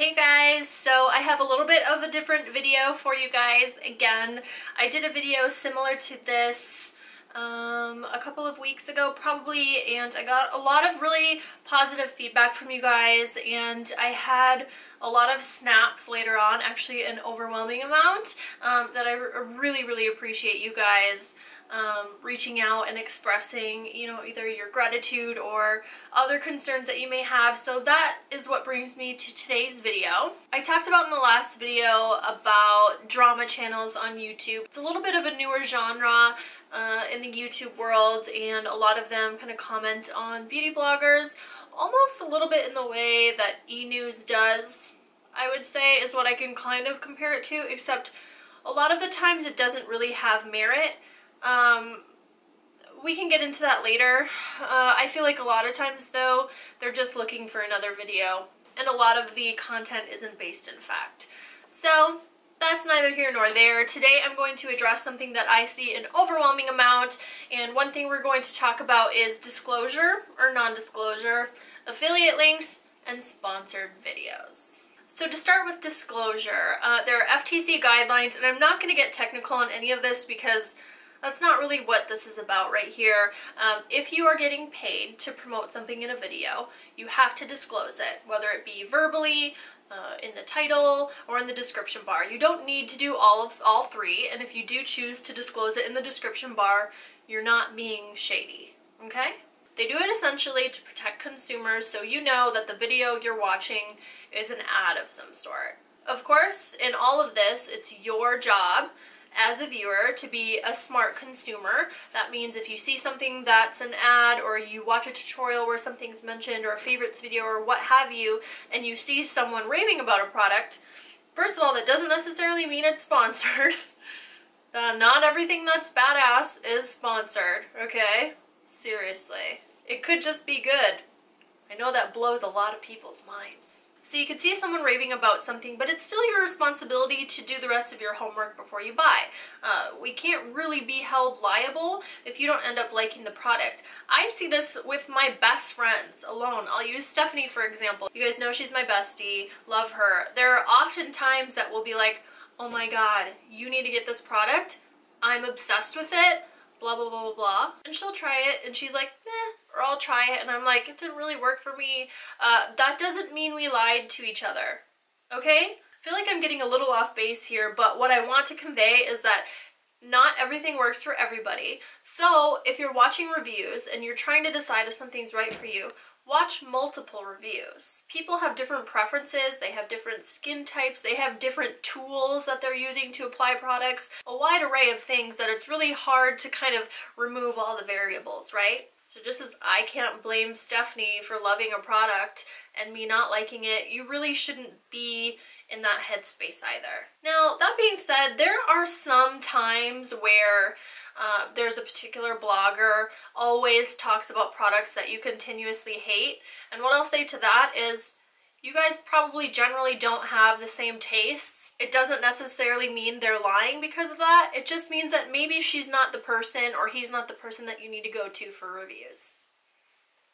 Hey guys, so I have a little bit of a different video for you guys again. I did a video similar to this um, a couple of weeks ago probably and I got a lot of really positive feedback from you guys and I had a lot of snaps later on, actually an overwhelming amount um, that I really, really appreciate you guys um, reaching out and expressing, you know, either your gratitude or other concerns that you may have. So that is what brings me to today's video. I talked about in the last video about drama channels on YouTube. It's a little bit of a newer genre uh, in the YouTube world and a lot of them kind of comment on beauty bloggers almost a little bit in the way that e-news does, I would say, is what I can kind of compare it to, except a lot of the times it doesn't really have merit. Um, we can get into that later. Uh, I feel like a lot of times though, they're just looking for another video and a lot of the content isn't based in fact. So that's neither here nor there. Today I'm going to address something that I see an overwhelming amount and one thing we're going to talk about is disclosure or non-disclosure, affiliate links, and sponsored videos. So to start with disclosure, uh, there are FTC guidelines and I'm not going to get technical on any of this because that's not really what this is about right here. Um, if you are getting paid to promote something in a video, you have to disclose it, whether it be verbally, uh, in the title, or in the description bar. You don't need to do all of all three, and if you do choose to disclose it in the description bar, you're not being shady, okay? They do it essentially to protect consumers so you know that the video you're watching is an ad of some sort. Of course, in all of this, it's your job as a viewer to be a smart consumer. That means if you see something that's an ad or you watch a tutorial where something's mentioned or a favorites video or what have you and you see someone raving about a product, first of all, that doesn't necessarily mean it's sponsored. Uh, not everything that's badass is sponsored, okay? Seriously. It could just be good. I know that blows a lot of people's minds. So you could see someone raving about something, but it's still your responsibility to do the rest of your homework before you buy. Uh, we can't really be held liable if you don't end up liking the product. I see this with my best friends alone. I'll use Stephanie for example. You guys know she's my bestie, love her. There are often times that we'll be like, oh my god, you need to get this product. I'm obsessed with it blah blah blah blah blah and she'll try it and she's like eh or I'll try it and I'm like, it didn't really work for me. Uh, that doesn't mean we lied to each other, okay? I feel like I'm getting a little off base here, but what I want to convey is that not everything works for everybody. So if you're watching reviews and you're trying to decide if something's right for you, watch multiple reviews. People have different preferences, they have different skin types, they have different tools that they're using to apply products, a wide array of things that it's really hard to kind of remove all the variables, right? So just as I can't blame Stephanie for loving a product and me not liking it, you really shouldn't be in that headspace either. Now, that being said, there are some times where uh, there's a particular blogger always talks about products that you continuously hate. And what I'll say to that is you guys probably generally don't have the same tastes. It doesn't necessarily mean they're lying because of that. It just means that maybe she's not the person or he's not the person that you need to go to for reviews.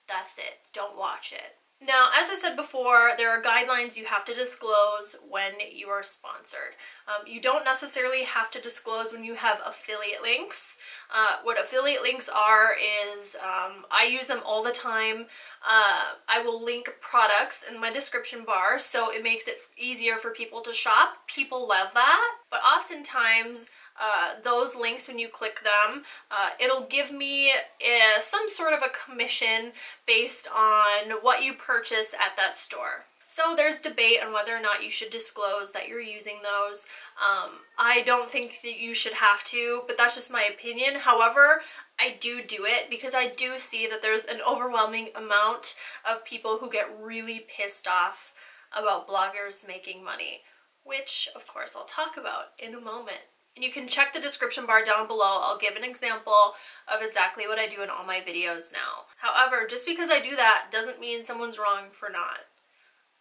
That's it. Don't watch it. Now, as I said before, there are guidelines you have to disclose when you are sponsored. Um, you don't necessarily have to disclose when you have affiliate links. Uh, what affiliate links are is, um, I use them all the time. Uh, I will link products in my description bar so it makes it easier for people to shop. People love that, but oftentimes uh, those links when you click them. Uh, it'll give me uh, some sort of a commission based on what you purchase at that store. So there's debate on whether or not you should disclose that you're using those. Um, I don't think that you should have to, but that's just my opinion. However, I do do it because I do see that there's an overwhelming amount of people who get really pissed off about bloggers making money, which of course I'll talk about in a moment. And you can check the description bar down below. I'll give an example of exactly what I do in all my videos now. However, just because I do that doesn't mean someone's wrong for not,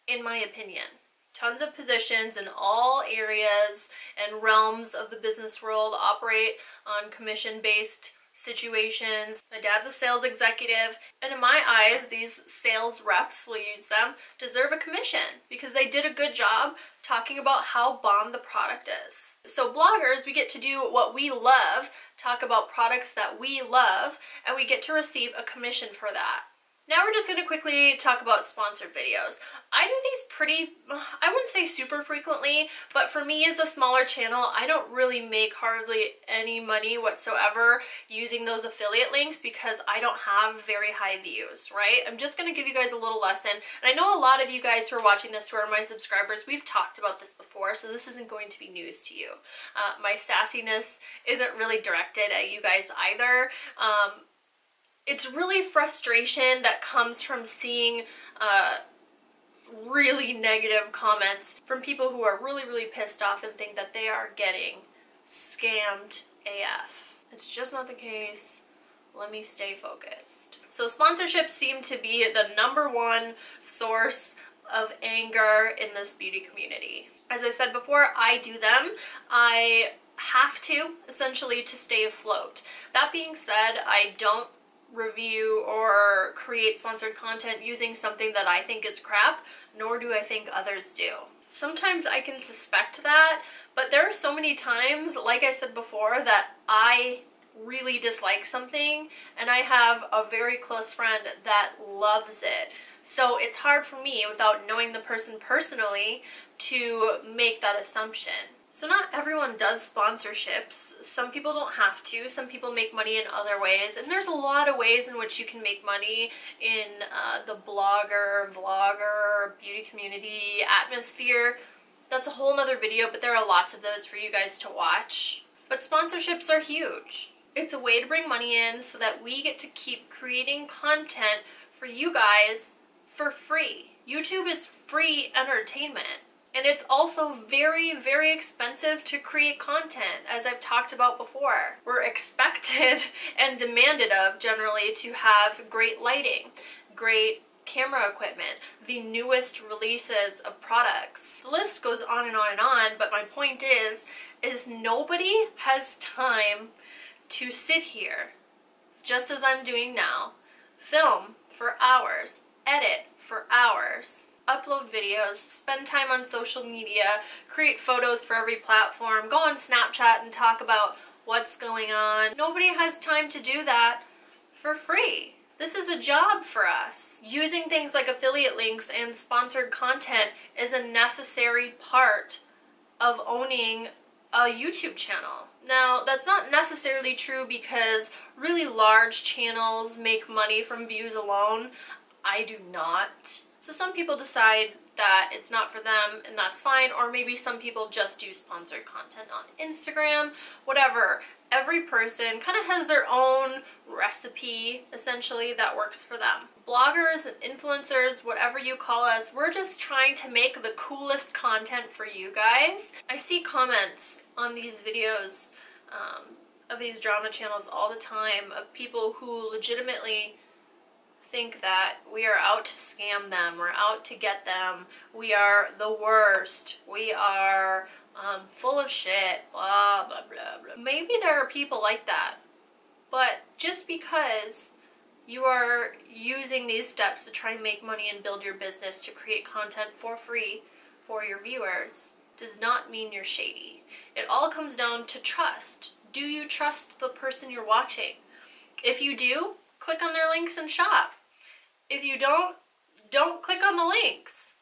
in my opinion. Tons of positions in all areas and realms of the business world operate on commission-based situations. My dad's a sales executive, and in my eyes, these sales reps, we'll use them, deserve a commission because they did a good job talking about how bomb the product is. So bloggers, we get to do what we love, talk about products that we love, and we get to receive a commission for that. Now we're just going to quickly talk about sponsored videos. I do these pretty, I wouldn't say super frequently, but for me as a smaller channel, I don't really make hardly any money whatsoever using those affiliate links because I don't have very high views, right? I'm just going to give you guys a little lesson. And I know a lot of you guys who are watching this who are my subscribers, we've talked about this before, so this isn't going to be news to you. Uh, my sassiness isn't really directed at you guys either. Um, it's really frustration that comes from seeing uh, really negative comments from people who are really, really pissed off and think that they are getting scammed AF. It's just not the case. Let me stay focused. So sponsorships seem to be the number one source of anger in this beauty community. As I said before, I do them. I have to, essentially, to stay afloat. That being said, I don't review or create sponsored content using something that I think is crap, nor do I think others do. Sometimes I can suspect that, but there are so many times, like I said before, that I really dislike something and I have a very close friend that loves it. So it's hard for me, without knowing the person personally, to make that assumption. So not everyone does sponsorships. Some people don't have to. Some people make money in other ways. And there's a lot of ways in which you can make money in uh, the blogger, vlogger, beauty community atmosphere. That's a whole nother video, but there are lots of those for you guys to watch. But sponsorships are huge. It's a way to bring money in so that we get to keep creating content for you guys for free. YouTube is free entertainment. And it's also very, very expensive to create content, as I've talked about before. We're expected and demanded of generally to have great lighting, great camera equipment, the newest releases of products. The list goes on and on and on, but my point is, is nobody has time to sit here, just as I'm doing now, film for hours, edit for hours, upload videos, spend time on social media, create photos for every platform, go on Snapchat and talk about what's going on. Nobody has time to do that for free. This is a job for us. Using things like affiliate links and sponsored content is a necessary part of owning a YouTube channel. Now, that's not necessarily true because really large channels make money from views alone. I do not. So some people decide that it's not for them and that's fine, or maybe some people just do sponsored content on Instagram, whatever. Every person kind of has their own recipe, essentially, that works for them. Bloggers and influencers, whatever you call us, we're just trying to make the coolest content for you guys. I see comments on these videos um, of these drama channels all the time of people who legitimately think that we are out to scam them, we're out to get them, we are the worst, we are um, full of shit, blah, blah, blah, blah. Maybe there are people like that, but just because you are using these steps to try and make money and build your business to create content for free for your viewers does not mean you're shady. It all comes down to trust. Do you trust the person you're watching? If you do, click on their links and shop. If you don't, don't click on the links.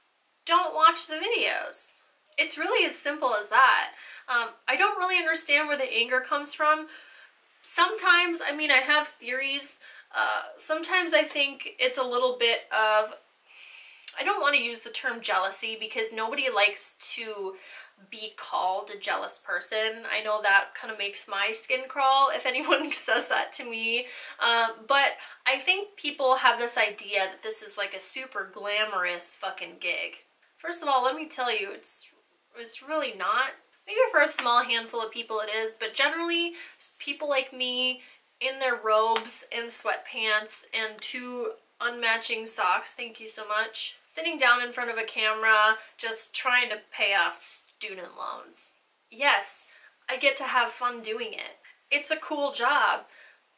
Don't watch the videos. It's really as simple as that. Um, I don't really understand where the anger comes from. Sometimes, I mean, I have theories. Uh, sometimes I think it's a little bit of, I don't want to use the term jealousy because nobody likes to be called a jealous person. I know that kind of makes my skin crawl if anyone says that to me. Um, but I think people have this idea that this is like a super glamorous fucking gig. First of all, let me tell you, it's, it's really not. Maybe for a small handful of people it is, but generally people like me in their robes and sweatpants and two unmatching socks, thank you so much, sitting down in front of a camera just trying to pay off student loans. Yes, I get to have fun doing it. It's a cool job,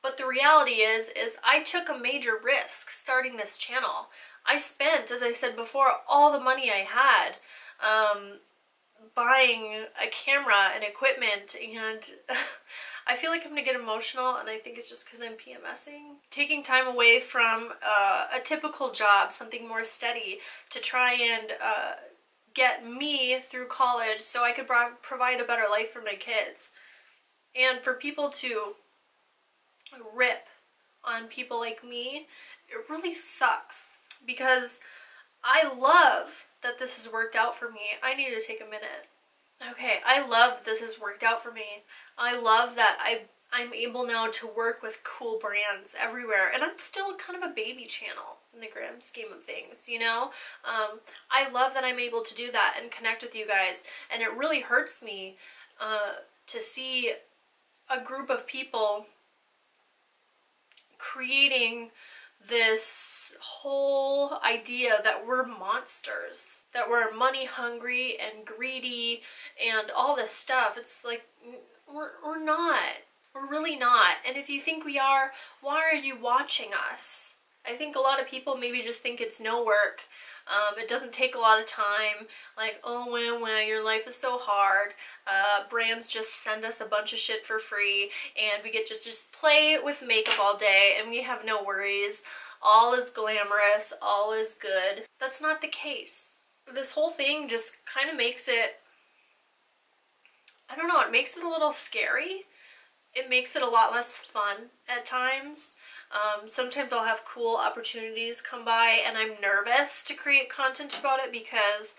But the reality is, is I took a major risk starting this channel. I spent, as I said before, all the money I had um, buying a camera and equipment and I feel like I'm gonna get emotional and I think it's just because I'm PMSing. Taking time away from uh, a typical job, something more steady, to try and uh, get me through college so I could provide a better life for my kids. And for people to rip on people like me, it really sucks because I love that this has worked out for me. I need to take a minute. Okay, I love this has worked out for me. I love that I I'm able now to work with cool brands everywhere and I'm still kind of a baby channel in the grand scheme of things, you know? Um, I love that I'm able to do that and connect with you guys and it really hurts me uh, to see a group of people creating this whole idea that we're monsters, that we're money hungry and greedy and all this stuff. It's like, we're, we're not. We're really not. And if you think we are, why are you watching us? I think a lot of people maybe just think it's no work. Um, it doesn't take a lot of time. Like, oh, well, well, your life is so hard. Uh, brands just send us a bunch of shit for free and we get just, just play with makeup all day and we have no worries. All is glamorous. All is good. That's not the case. This whole thing just kind of makes it, I don't know, it makes it a little scary. It makes it a lot less fun at times. Um, sometimes I'll have cool opportunities come by and I'm nervous to create content about it because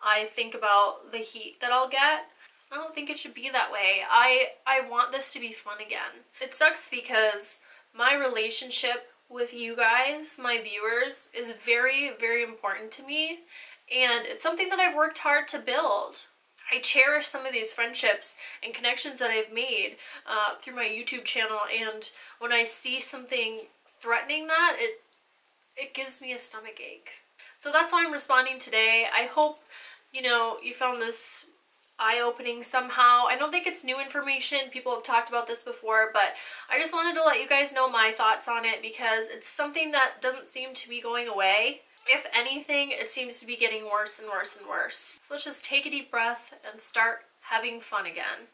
I think about the heat that I'll get. I don't think it should be that way. I, I want this to be fun again. It sucks because my relationship with you guys, my viewers, is very, very important to me. And it's something that I've worked hard to build. I cherish some of these friendships and connections that I've made uh, through my YouTube channel and when I see something threatening that, it, it gives me a stomach ache. So that's why I'm responding today. I hope, you know, you found this eye-opening somehow. I don't think it's new information. People have talked about this before, but I just wanted to let you guys know my thoughts on it because it's something that doesn't seem to be going away. If anything, it seems to be getting worse and worse and worse. So let's just take a deep breath and start having fun again.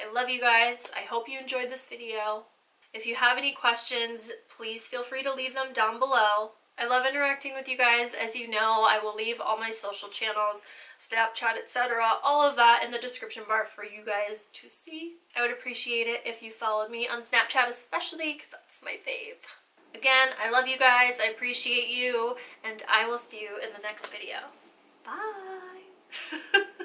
I love you guys. I hope you enjoyed this video. If you have any questions, please feel free to leave them down below. I love interacting with you guys. As you know, I will leave all my social channels, Snapchat, etc., all of that in the description bar for you guys to see. I would appreciate it if you followed me on Snapchat especially because that's my fave. Again, I love you guys. I appreciate you. And I will see you in the next video. Bye.